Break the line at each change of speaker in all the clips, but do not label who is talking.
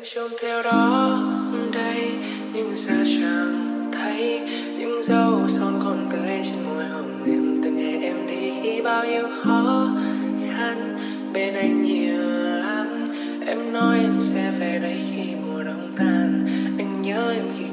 đứng trông theo đó đây nhưng xa chẳng thấy, những dấu son còn tươi trên môi hồng em. Từng ngày em đi khi bao nhiêu khó khăn, bên anh nhiều lắm. Em nói em sẽ về đây khi mùa đông tan. Anh nhớ em khi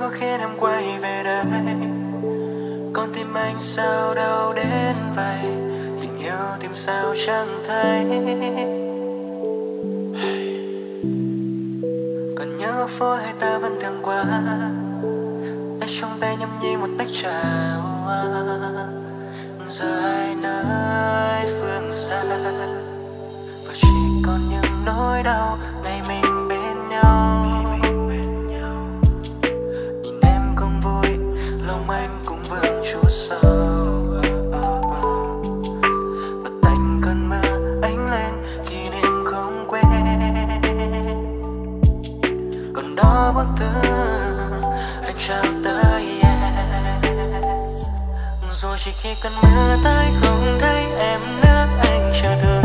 nắng có khiến em quay về đây. Con tim anh sao đau đến vậy? Tình yêu tìm sao chẳng thấy. Còn nhớ phố hai ta vẫn thường qua tay trong tay nhâm nhi một tách trà hoa, dài nơi phương xa? Và chỉ còn những nỗi đau ngày mình chỉ khi cơn mưa tới không thấy em nữa anh chờ đợi.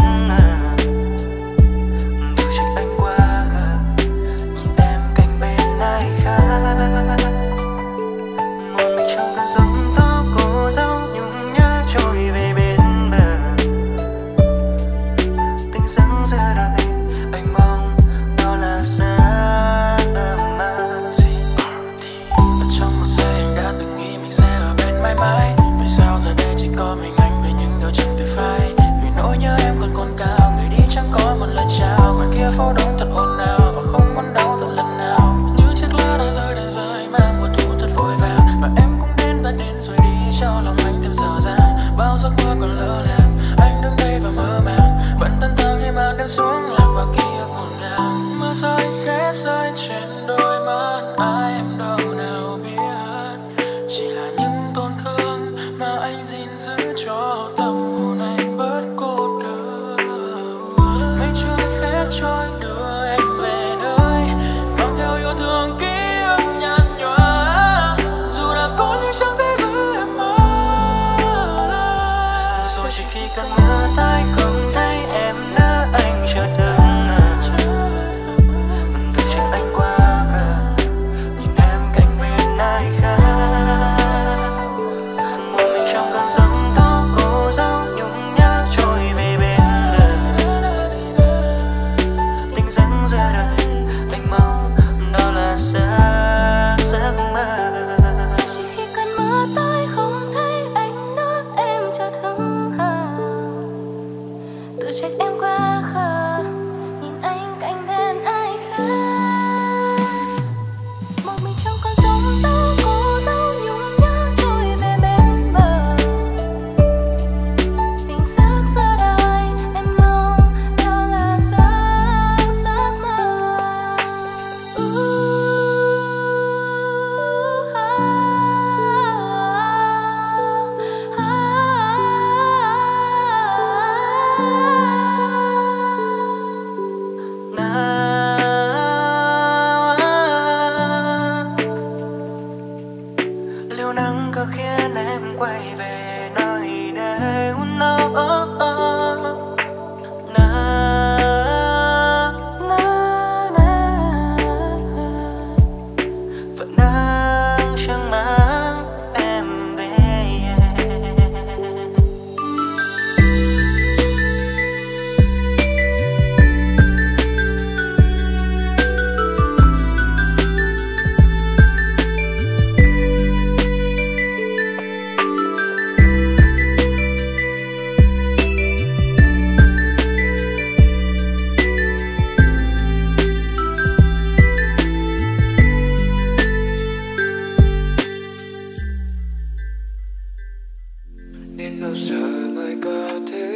In the summer garden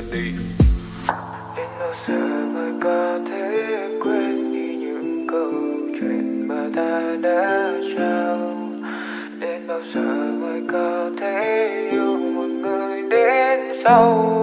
giờ đi Đến bao giờ mới có thể quên đi những câu chuyện mà ta đã trao? Đến bao giờ mới có thể
yêu một người đến sau?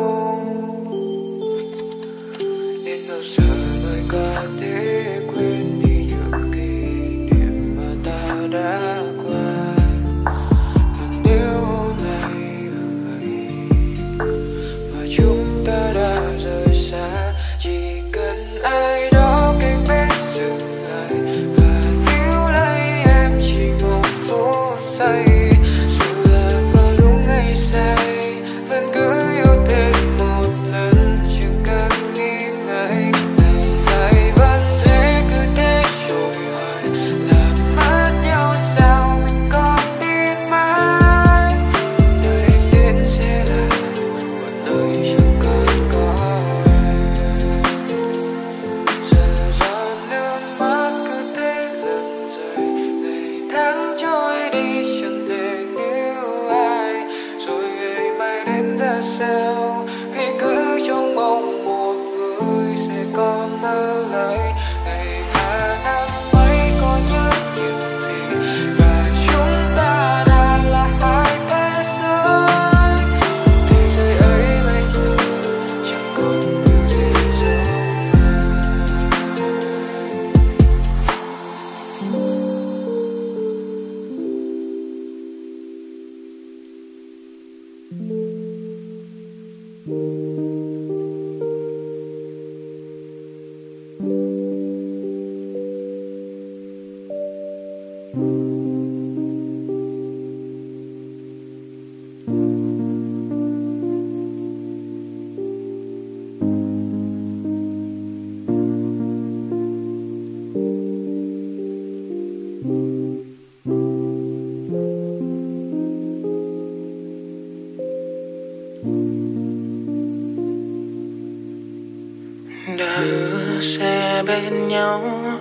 Bên nhau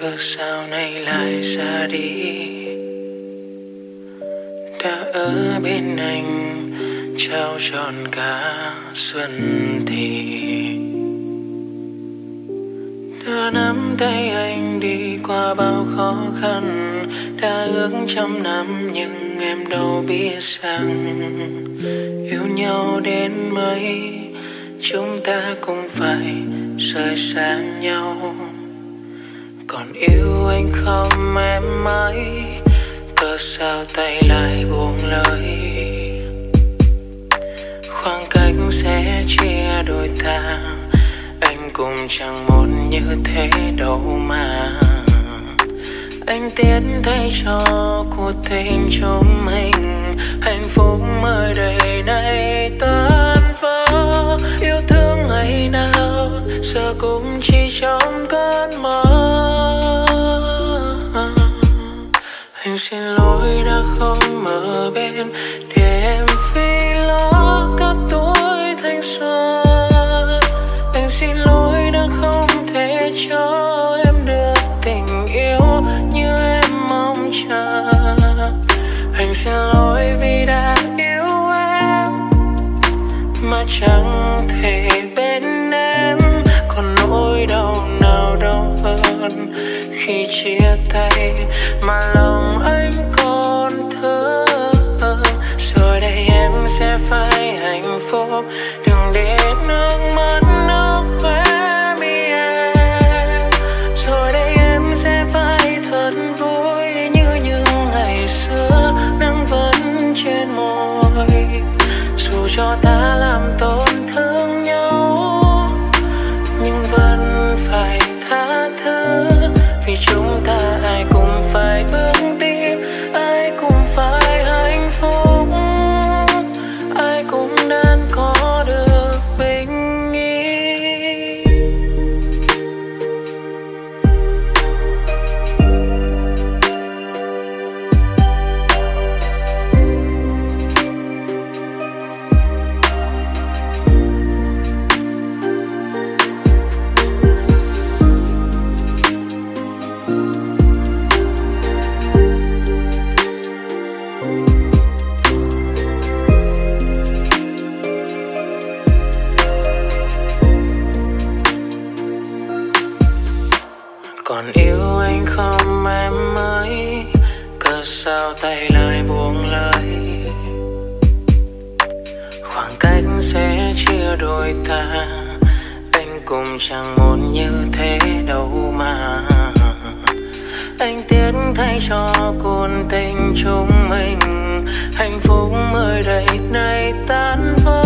cớ sao nay lại xa đi? Đã ở bên anh, trao tròn cả xuân thì. Đã nắm tay anh đi qua bao khó khăn, đã ước trăm năm nhưng em đâu biết rằng yêu nhau đến mấy, chúng ta cũng phải rời xa nhau anh không em mãi, cớ sao tay lại buông lời khoảng cách sẽ chia đôi ta, anh cũng chẳng muốn như thế đâu mà. Anh tiến thay cho cuộc tình chúng mình, hạnh phúc mới đầy này tan vỡ. Yêu thương ngày nào, giờ cũng chỉ trong cơn mơ. Xin lỗi đã không ở bên để em phi lo cả tuổi thanh xuân. Anh xin lỗi đã không thể cho em được tình yêu như em mong chờ. Anh xin lỗi vì đã yêu em mà chẳng thể bên em còn nỗi đau nào đau hơn khi chia tay. Tay lại buông lời khoảng cách sẽ chia đôi ta, anh cũng chẳng muốn như thế đâu mà. Anh tiến thay cho cuộc tình chúng mình, hạnh phúc mới đây này tan vỡ.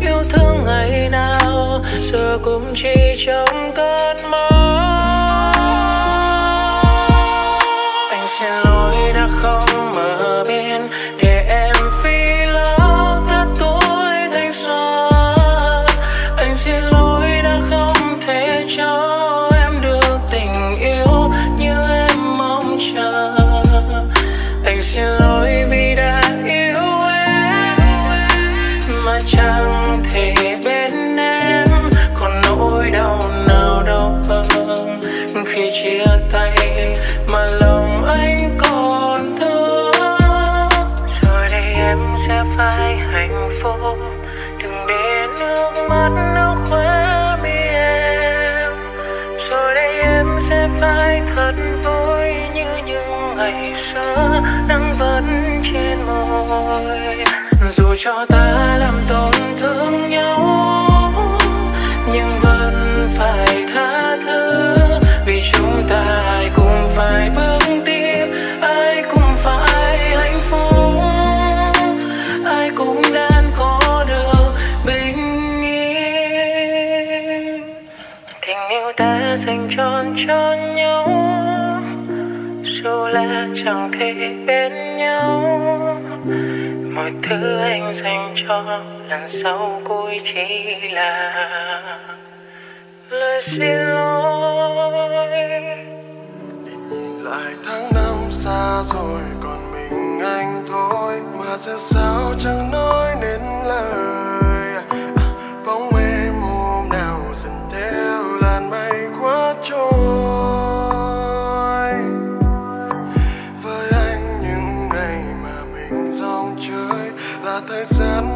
Yêu thương ngày nào giờ cũng chỉ trong vẫn vui như những ngày xưa nắng vẫn trên môi. Dù cho ta làm tổn thương nhau, nhưng vẫn phải tha thứ, vì chúng ta ai cũng phải bước về bên nhau. Mọi thứ anh dành cho lần sau cuối chỉ là lời xin lỗi.
Để nhìn lại tháng năm xa rồi, còn mình anh thôi, mà sẽ sao chẳng nói nên lời. sun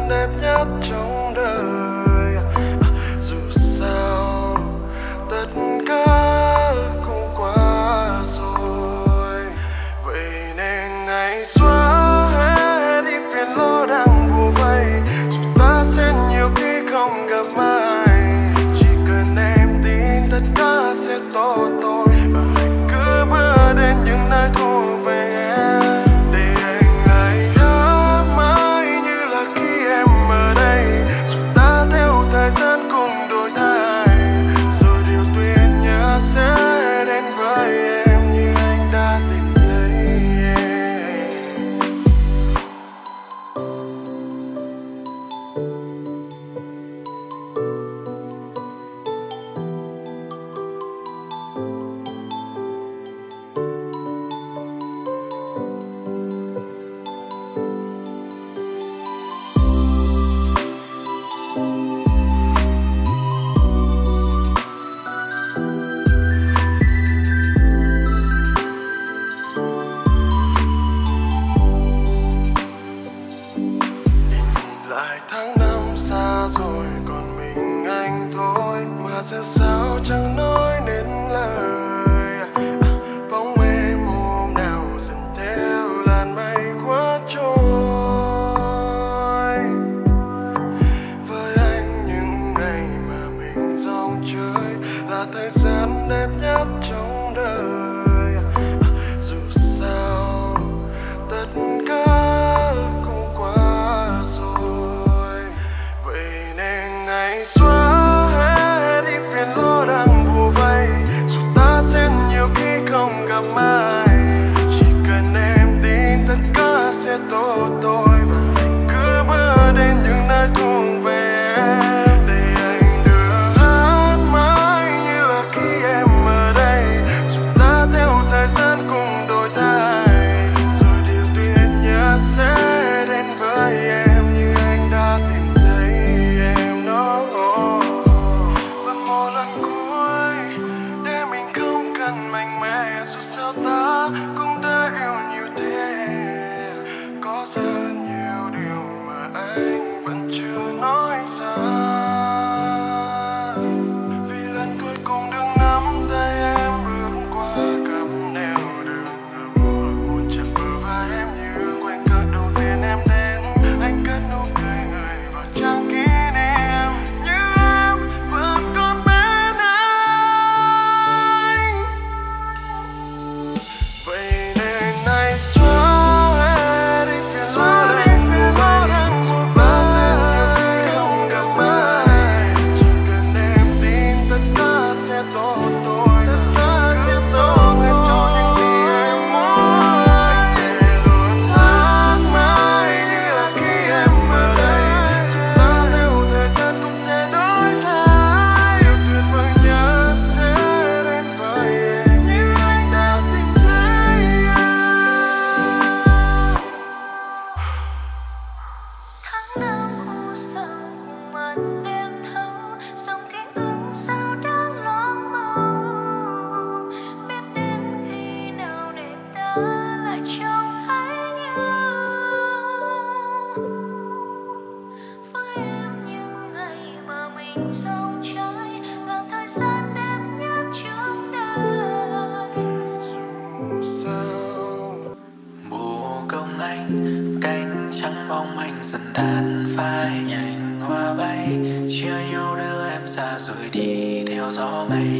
was all made.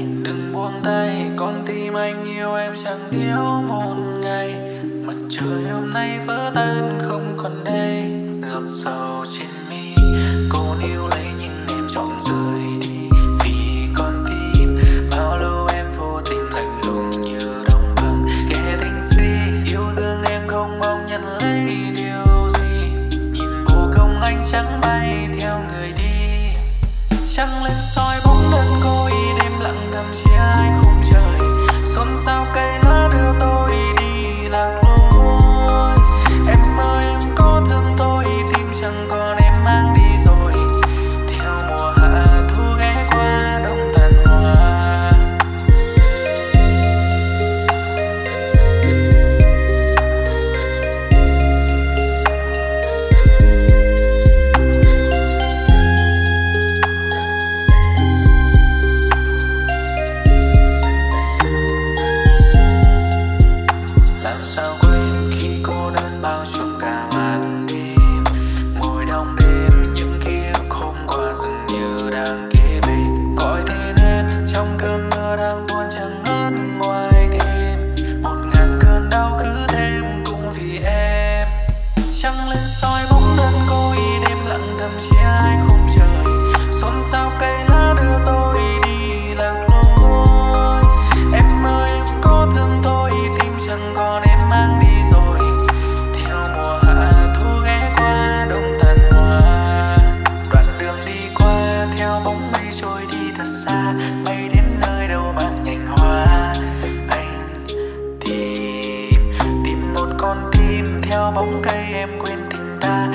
theo
bóng cây em quên tình ta.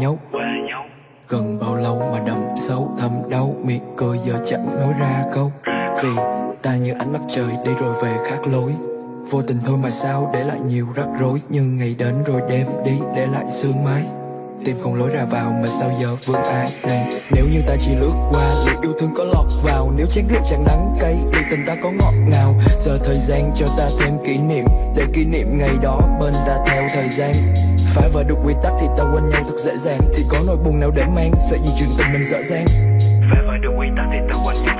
nhấu. Gần bao lâu mà đậm sâu thâm đau miệng cười giờ chẳng nói ra câu. Vì ta như ánh mắt trời đi rồi về khác lối. Vô tình thôi mà sao để lại nhiều rắc rối như ngày đến rồi đêm đi để lại sương mái tìm còn lối ra vào mà sao giờ vương ai này nếu như ta chỉ lướt qua liệu yêu thương có lọt vào. Nếu chén rượu chẳng đắng cay liệu tình ta có ngọt ngào. Giờ thời gian cho ta thêm kỷ niệm, để kỷ niệm ngày đó bên ta theo thời gian. Phải vào được quy tắc thì ta quên nhau thật dễ dàng. Thì có nỗi buồn nào để mang sợ gì chuyện tình mình dở dang phải vào được quy tắc thì ta quên nhau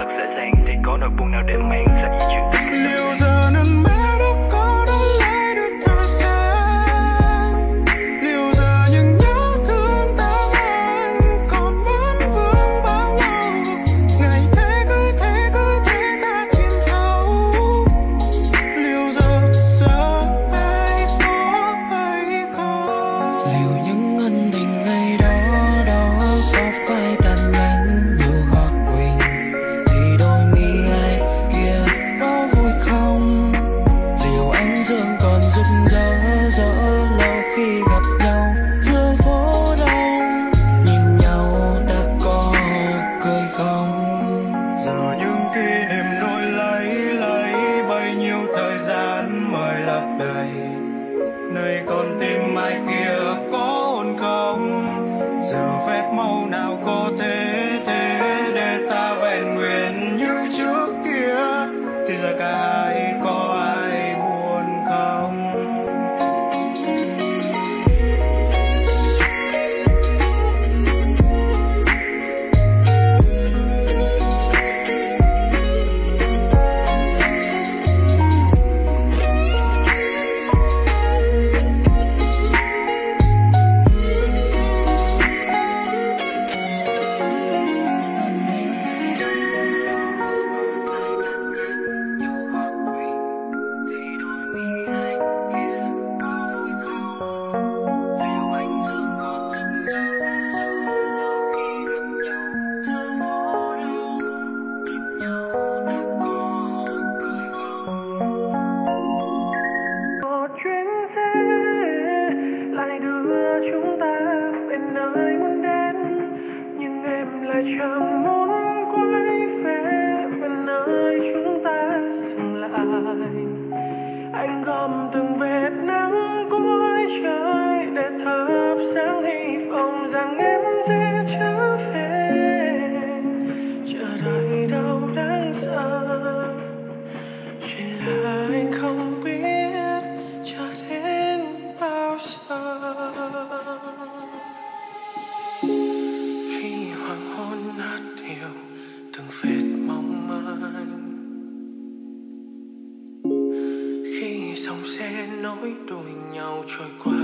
dòng xe nối đuôi nhau trôi qua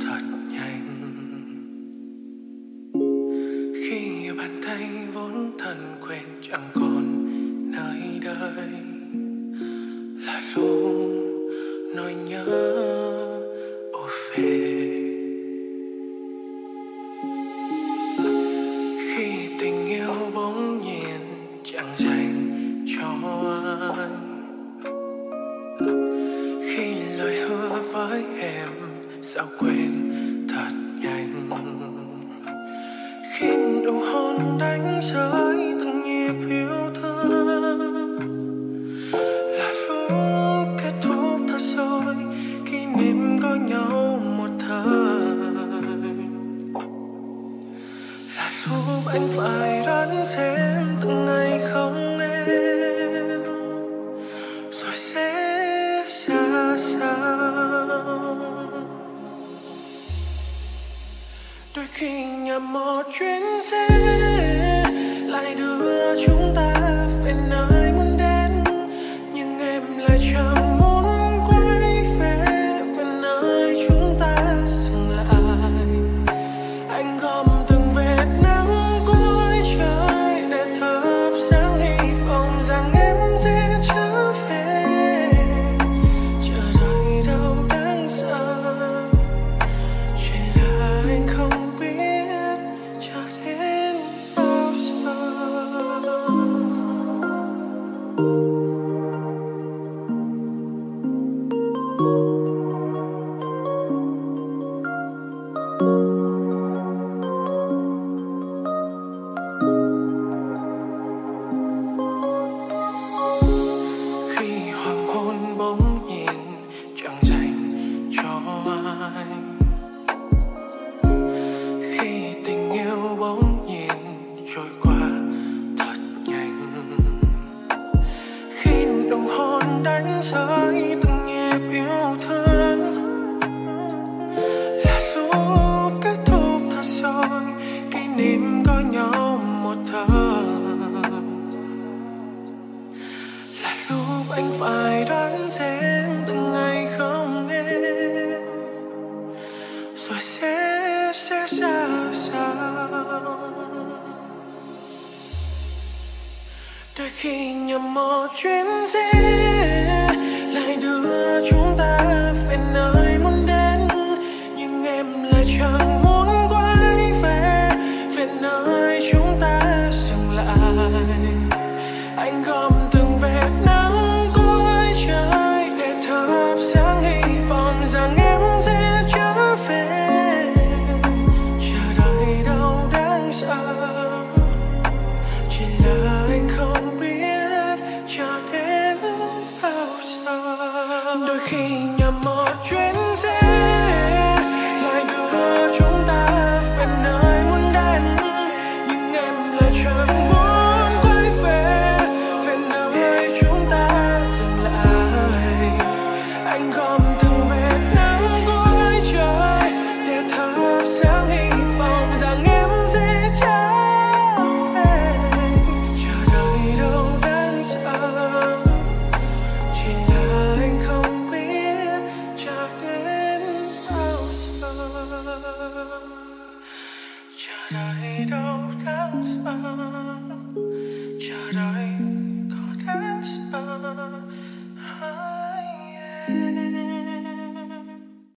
thật nhanh. Khi bàn tay vốn thân quen chẳng còn nơi đây, là lúc một chuyến xe. Lại đưa chúng ta